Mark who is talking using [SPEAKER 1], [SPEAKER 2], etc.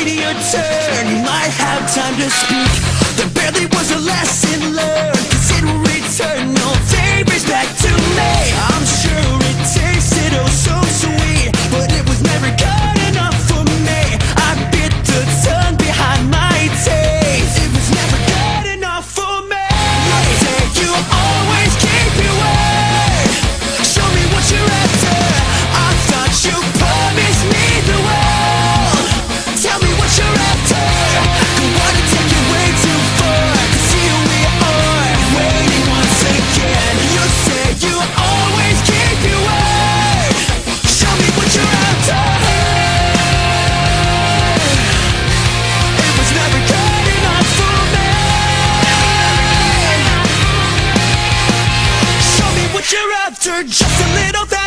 [SPEAKER 1] waiting your turn You might have time to speak. There barely was a lesson learned. after just a little